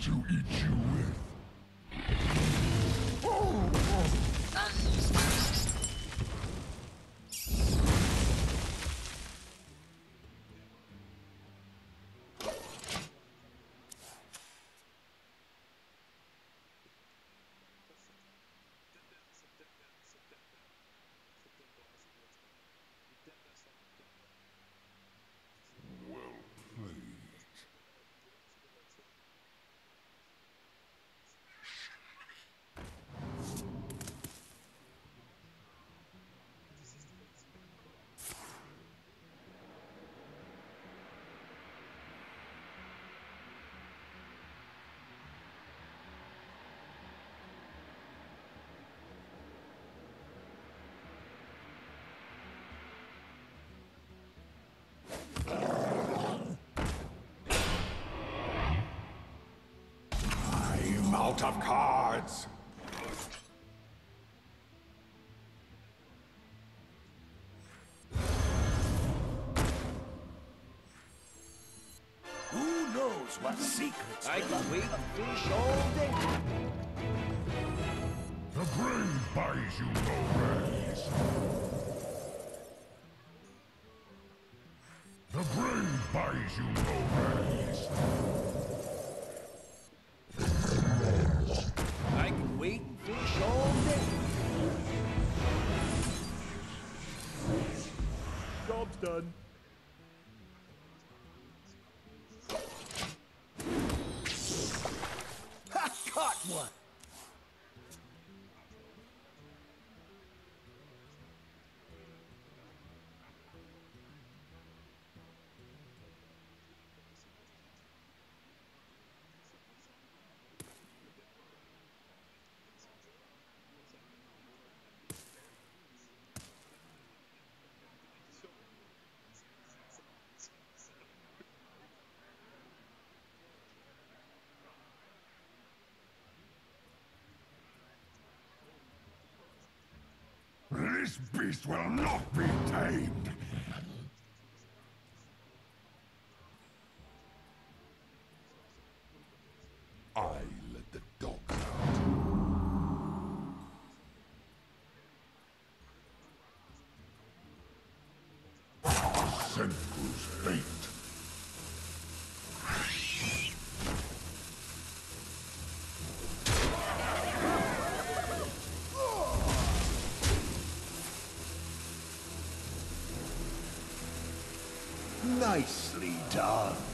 to eat you with. I'm out of cards. Who knows what secrets I will can wait fish all day. The brave buys you no raise. The brave buys you no raise. Job's done. This beast will not be tamed. I let the dogs out. Senku's fate. Nicely done.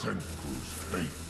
Senku's fate.